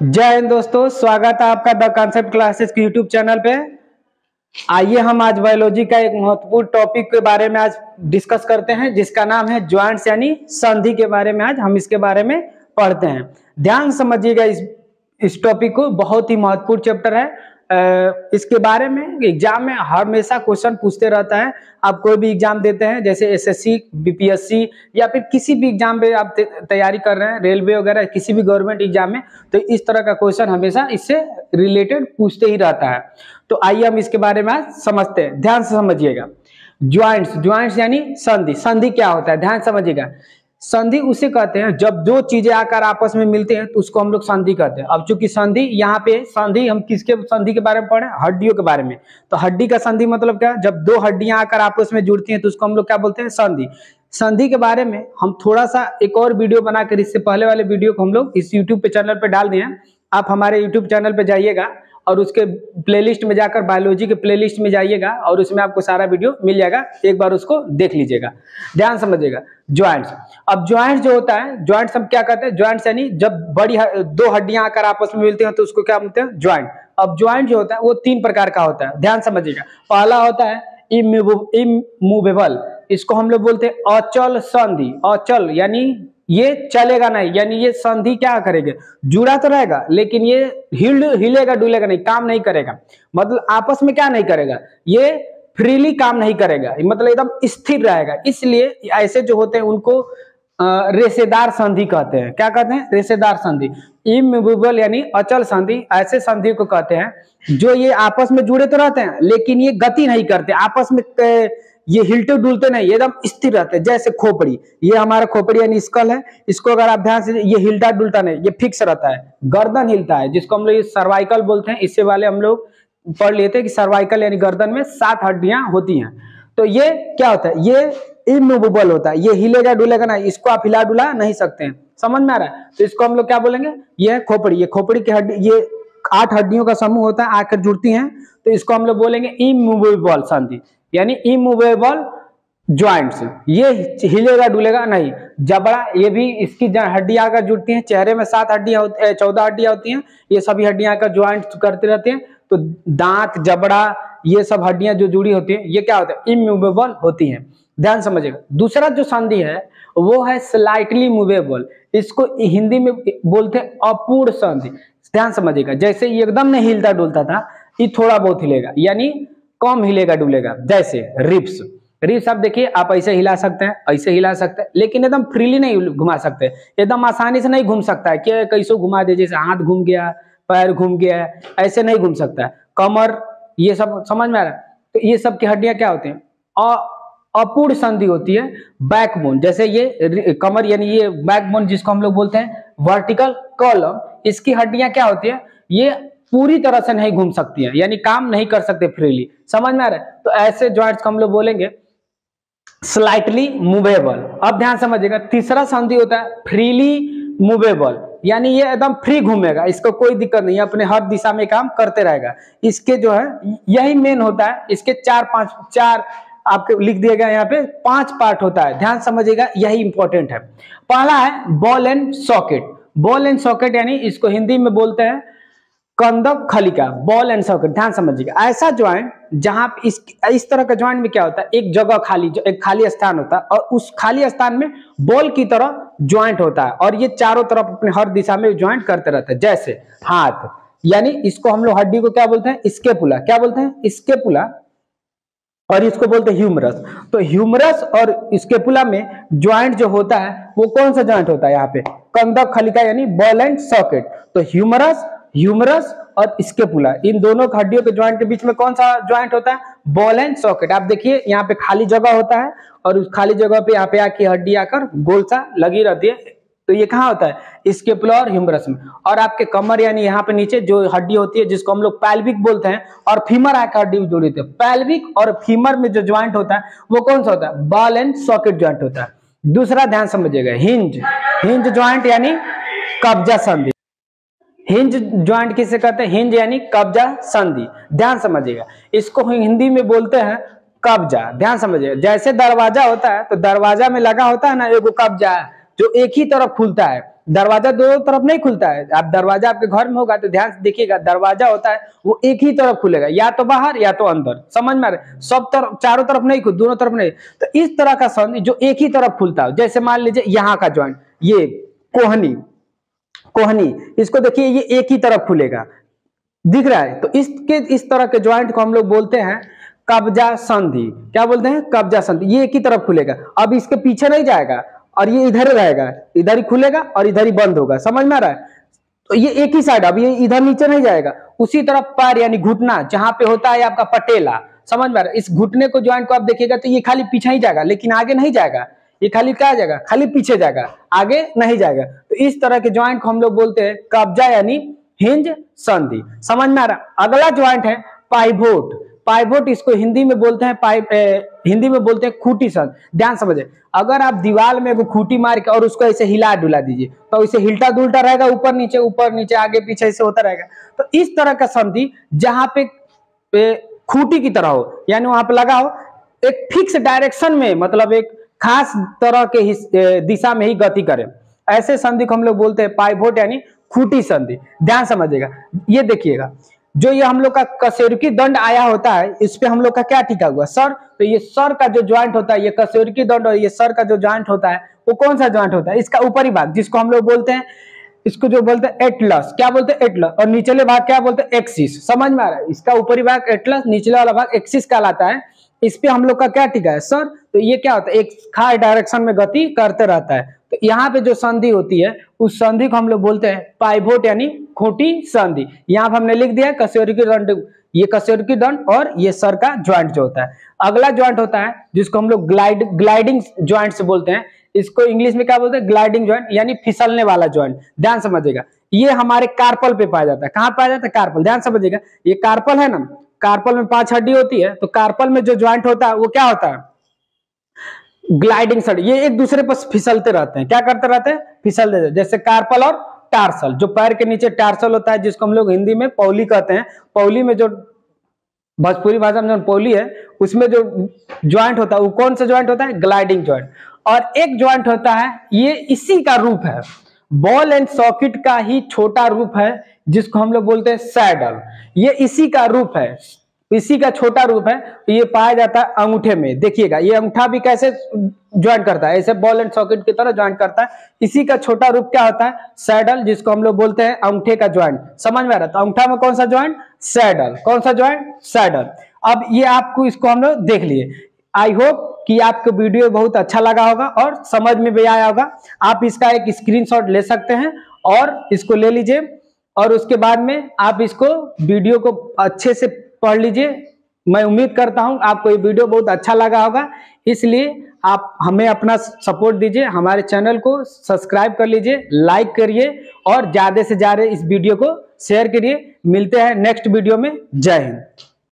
जय हिंद दोस्तों, स्वागत है आपका द कॉन्सेप्ट क्लासेस के यूट्यूब चैनल पे। आइए हम आज बायोलॉजी का एक महत्वपूर्ण टॉपिक के बारे में आज डिस्कस करते हैं, जिसका नाम है ज्वाइंट्स यानी संधि के बारे में आज हम इसके बारे में पढ़ते हैं। ध्यान समझिएगा इस इस टॉपिक को, बहुत ही महत्वपूर्ण चैप्टर है। इसके बारे में एग्ज़ाम में हमेशा क्वेश्चन पूछते रहता है। आप कोई भी एग्ज़ाम देते हैं, जैसे एसएससी बीपीएससी या फिर किसी भी एग्ज़ाम में आप तैयारी कर रहे हैं, रेलवे वगैरह, किसी भी गवर्नमेंट एग्ज़ाम में तो इस तरह का क्वेश्चन हमेशा इससे रिलेटेड पूछते ही रहता है। तो आइए हम इसके बारे में समझते हैं। ध्यान से समझिएगा। ज्वाइंट्स ज्वाइंट्स यानी संधि। संधि क्या होता है? ध्यान समझिएगा। संधि उसे कहते हैं। जब दो चीज़ें आकर आपस में मिलते हैं तो उसको हम लोग संधि कहते हैं। अब चूँकि संधि यहाँ पे, संधि हम किसके, संधि के बारे में पढ़े हड्डियों के बारे में। तो हड्डी का संधि मतलब क्या? जब दो हड्डियाँ आकर आपस में जुड़ती हैं तो उसको हम लोग क्या बोलते हैं? संधि। संधि के बारे में हम थोड़ा सा एक और वीडियो बनाकर, इससे पहले वाले वीडियो को हम लोग इस यूट्यूब पे, चैनल पर डाल दिए आप हमारे यूट्यूब चैनल पे जाइएगा और उसके प्लेलिस्ट में जाकर बायोलॉजी के प्लेलिस्ट में जाइएगा और उसमें आपको सारा वीडियो मिल जाएगा। एक बार उसको देख लीजिएगा। ध्यान समझिएगा। ज्वाइंट्स अब ज्वाइंट्स जो होता है ज्वाइंट्स हम क्या कहते हैं? ज्वाइंट्स यानी जब बड़ी दो हड्डियाँ आकर आपस में मिलती हैं तो उसको क्या बोलते हैं? ज्वाइंट अब ज्वाइंट जो होता है, वो तीन प्रकार का होता है। ध्यान समझिएगा। पहला होता है इमूवेबल इसको हम लोग बोलते हैं अचल संधि। अचल यानी ये चलेगा नहीं, यानी ये संधि क्या करेगा? जुड़ा तो रहेगा, लेकिन ये हिल, हिलेगा, डुलेगा नहीं, काम नहीं करेगा। मतलब आपस में क्या नहीं करेगा? ये फ्रीली काम नहीं करेगा मतलब एकदम स्थिर रहेगा। इसलिए ऐसे जो होते हैं, उनको रेसेदार संधि कहते हैं। क्या कहते हैं? रेसेदार संधि। इमूवेबल यानी अचल संधि, ऐसे संधि को कहते हैं, जो ये आपस में जुड़े तो रहते हैं, लेकिन ये गति नहीं करते। आपस में ये हिलते डुलते नहीं एकदम स्थिर रहते हैं, जैसे खोपड़ी। ये हमारा खोपड़ी यानी स्कल है, इसको अगर आप ध्यान से, ये हिलता डुलता नहीं, ये फिक्स रहता है। गर्दन हिलता है, जिसको हम लोग सर्वाइकल बोलते हैं, इससे वाले हम लोग पढ़ लेते हैं कि सर्वाइकल यानी गर्दन में सात हड्डियाँ होती हैं। तो ये क्या होता है? ये इमूवेबल होता है। ये हिलेगा, डुलेगा ना, इसको आप हिला डुला नहीं सकते हैं। समझ में आ रहा है? तो इसको हम लोग क्या बोलेंगे? ये खोपड़ी। ये खोपड़ी की हड्डी, ये आठ हड्डियों का समूह होता है, आकर जुड़ती हैं। तो इसको हम लोग बोलेंगे इमूवेबल संधि, यानी इमूवेबल ज्वाइंट्स ये हिलेगा, डुलेगा नहीं। जबड़ा, ये भी इसकी हड्डियाँ आकर जुड़ती हैं। चेहरे में सात हड्डियाँ चौदह हड्डियाँ होती हैं। ये सभी हड्डियाँ आकर ज्वाइंट करते रहते हैं। तो दांत, जबड़ा, ये सब हड्डियाँ जो जुड़ी होती हैं, ये क्या होता है? इमूवेबल होती हैं। ध्यान समझिएगा। दूसरा जो संधि है, वो है स्लाइटली मूवेबल इसको हिंदी में बोलते हैं अपूर्ण संधि। ध्यान समझिएगा, जैसे एकदम नहीं हिलता डुलता था, ये थोड़ा बहुत हिलेगा, यानी कम हिलेगा डुलेगा। जैसे रिप्स रिप्स आप देखिए, आप ऐसे हिला सकते हैं, ऐसे हिला सकते हैं, लेकिन एकदम फ्रीली नहीं घुमा सकते। एकदम आसानी से नहीं घूम सकता है कि कैसे घुमा दे, जैसे हाथ घूम गया, पैर घूम गया, ऐसे नहीं घूम सकता है। कमर, ये सब समझ में आ रहा है? तो ये सब की हड्डियाँ क्या होती हैं? अपूर्ण संधि होती है बैकबोन जैसे ये कमर यानी ये बैकबोन जिसको हम लोग बोलते हैं वर्टिकल कॉलम इसकी हड्डियाँ क्या होती है? ये पूरी तरह से नहीं घूम सकती है, यानी काम नहीं कर सकते फ्रीली समझ में आ रहा है? तो ऐसे ज्वाइंट्स को हम लोग बोलेंगे स्लाइटली मूवेबल अब ध्यान समझिएगा, तीसरा संधि होता है फ्रीली मूवेबल यानी ये एकदम फ्री घूमेगा, इसको कोई दिक्कत नहीं अपने हर दिशा में काम करते रहेगा। इसके जो है, यही मेन होता है, इसके चार पाँच, चार आपके लिख दिया गया यहाँ पे, पाँच पार्ट होता है। ध्यान समझिएगा, यही इंपॉर्टेंट है। पहला है ball and socket ball and socket यानी इसको हिंदी में बोलते हैं, कंदक खलिका। बॉल एंड सॉकेट ध्यान समझिएगा। ऐसा ज्वाइंट जहाँ इस इस तरह का ज्वाइंट में क्या होता है? एक जगह खाली एक खाली स्थान होता है, और उस खाली स्थान में बॉल की तरह ज्वाइंट होता है, और ये चारों तरफ़ अपने हर दिशा में ज्वाइंट करते रहते हैं। जैसे हाथ, यानी इसको हम लोग हड्डी को क्या बोलते हैं? स्केपुला क्या बोलते हैं? स्केपुला और इसको बोलते हैं ह्यूमरस तो ह्यूमरस और स्केपुला में ज्वाइंट जो होता है, वो कौन सा ज्वाइंट होता है यहाँ पे? कंदक, खलिका यानी बॉल एंड सॉकेट तो ह्यूमरस ह्यूमरस और स्केपुला इन दोनों हड्डियों के ज्वाइंट के बीच में कौन सा ज्वाइंट होता है? बॉल एंड सॉकेट आप देखिए, यहाँ पे खाली जगह होता है और उस खाली जगह पे यहाँ पे आके हड्डी आकर गोल सा लगी रहती है। तो ये कहाँ होता है? स्केपुला और ह्यूमरस में। और आपके कमर यानी यहाँ पे नीचे जो हड्डी होती है, जिसको हम लोग पैल्विक बोलते हैं, और फीमर आकर हड्डी जोड़ी होती है। पैल्विक और फीमर में जो ज्वाइंट होता है, वो कौन सा होता है? बॉल एंड सॉकेट ज्वाइंट होता है। दूसरा ध्यान समझिएगा। हिंज हिंज ज्वाइंट यानी कब्जा संधि। हिंज ज्वाइंट किसे कहते हैं? हिंज यानी कब्जा संधि। ध्यान समझिएगा। इसको हिंदी में बोलते हैं कब्जा। ध्यान समझिएगा। जैसे दरवाज़ा होता है तो दरवाज़ा में लगा होता है ना, एगो कब्जा जो एक ही तरफ़ खुलता है, दरवाज़ा दोनों तरफ़ नहीं खुलता है। आप दरवाज़ा आपके घर में होगा तो ध्यान से देखिएगा, दरवाज़ा होता है, वो एक ही तरफ़ खुलेगा, या तो बाहर या तो अंदर। समझ में सब तरफ़, चारों तरफ़ नहीं खुल, दोनों तरफ़ नहीं। तो इस तरह का संधि जो एक ही तरफ़ खुलता है, जैसे मान लीजिए यहाँ का ज्वाइंट ये कोहनी कोहनी, इसको देखिए, ये एक ही तरफ़ खुलेगा। दिख रहा है? तो इसके, इस तरह के ज्वाइंट को हम लोग बोलते हैं कब्जा संधि। क्या बोलते हैं? कब्जा संधि। ये एक ही तरफ़ खुलेगा। अब इसके पीछे नहीं जाएगा। और ये इधर रहेगा, इधर ही खुलेगा और इधर ही बंद होगा। समझ में आ रहा है? तो ये एक ही साइड अब ये इधर नीचे नहीं जाएगा। उसी तरफ़ पैर यानी घुटना, जहाँ पे होता है आपका पटेला। समझ में आ रहा है? इस घुटने को ज्वाइंट को आप देखिएगा तो ये खाली पीछे ही जाएगा, लेकिन आगे नहीं जाएगा। ये खाली क्या जाएगा? खाली पीछे जाएगा, आगे नहीं जाएगा। तो इस तरह के ज्वाइंट को हम लोग बोलते हैं कब्जा यानी हिंज संधि। समझ में आ रहा अगला ज्वाइंट है पाइवोट पाइवोट इसको हिंदी में बोलते हैं पाइप हिंदी में बोलते हैं खूटी सन। ध्यान समझे अगर आप दीवार में खूटी मार के और उसको ऐसे हिला डुला दीजिए तो इसे हिलता दुलटा रहेगा ऊपर नीचे ऊपर नीचे आगे पीछे ऐसे होता रहेगा। तो इस तरह का संधि जहाँ पे, खूटी की तरह हो यानी वहाँ पे लगा हो एक फिक्स डायरेक्शन में मतलब एक खास तरह के दिशा में ही गति करे। ऐसे संधि को हम लोग बोलते हैं पाइवोट यानी खूटी संधि। ध्यान समझिएगा ये देखिएगा। जो ये हम लोग का कसेरुकी दंड आया होता है, इस पे हम लोग का क्या टिका हुआ? सर तो ये सर का जो ज्वाइंट होता है, ये कसेरुकी दंड और ये सर का जो ज्वाइंट होता है, वो कौन सा ज्वाइंट होता है? इसका ऊपरी भाग, जिसको हम लोग बोलते हैं, इसको जो बोलते हैं एटलस क्या बोलते हैं एटलस और निचले भाग क्या बोलते हैं? एक्सिस समझ में आ रहा है? इसका ऊपरी भाग एटलस निचले वाला भाग एक्सिस कहलाता है। इस पे हम लोग का क्या टिका है? सर तो ये क्या होता है? एक खास डायरेक्शन में गति करते रहता है। तो यहाँ पे जो संधि होती है, उस संधि को हम लोग बोलते हैं पाइवोट यानी खोटी संधि। यहाँ पे हमने लिख दिया कसेरी की दंड, ये कसेरी की दंड और ये सर का ज्वाइंट जो होता है। अगला ज्वाइंट होता है, जिसको हम लोग ग्लाइड ग्लाइडिंग ज्वाइंट से बोलते हैं। इसको इंग्लिश में क्या बोलते हैं? ग्लाइडिंग ज्वाइंट यानी फिसलने वाला ज्वाइंट ध्यान समझिएगा, ये हमारे कार्पल पे पाया जाता है। कहाँ पाया जाता है? कार्पल ध्यान समझिएगा, ये कार्पल है ना? कार्पल में पाँच हड्डी होती है तो कार्पल में जो ज्वाइंट होता है, वो क्या होता है? ग्लाइडिंग सड़ ये एक दूसरे पर फिसलते रहते हैं। क्या करते रहते हैं? फिसलते रहते जैसे कार्पल और टार्सल, जो पैर के नीचे टार्सल होता है, जिसको हम लोग हिंदी में पौली कहते हैं। पौली में जो भोजपुरी भाषा में जो पौली है, उसमें जो ज्वाइंट होता है, वो कौन सा ज्वाइंट होता है? ग्लाइडिंग ज्वाइंट और एक ज्वाइंट होता है, ये इसी का रूप है। बॉल एंड सॉकेट का ही छोटा रूप है, जिसको हम लोग बोलते हैं सैडल ये इसी का रूप है। इसी का छोटा रूप है तो ये पाया जाता है अंगूठे में। देखिएगा, ये अंगूठा भी कैसे ज्वाइन करता है? ऐसे बॉल एंड सॉकेट की तरह ज्वाइन करता है। इसी का छोटा रूप क्या होता है? सैडल जिसको हम लोग बोलते हैं, अंगूठे का ज्वाइंट समझ में आ रहा है? तो अंगूठा में कौन सा ज्वाइंट सैडल कौन सा ज्वाइंट सैडल अब ये आपको इसको हम लोग देख लिए। आई होप कि आपको वीडियो बहुत अच्छा लगा होगा और समझ में भी आया होगा। आप इसका एक स्क्रीनशॉट ले सकते हैं और इसको ले लीजिए। और उसके बाद में आप इसको वीडियो को अच्छे से पढ़ लीजिए। मैं उम्मीद करता हूँ आपको ये वीडियो बहुत अच्छा लगा होगा। इसलिए आप हमें अपना सपोर्ट दीजिए, हमारे चैनल को सब्सक्राइब कर लीजिए, लाइक करिए और ज़्यादा से ज़्यादा इस वीडियो को शेयर करिए। मिलते हैं नेक्स्ट वीडियो में। जय हिंद।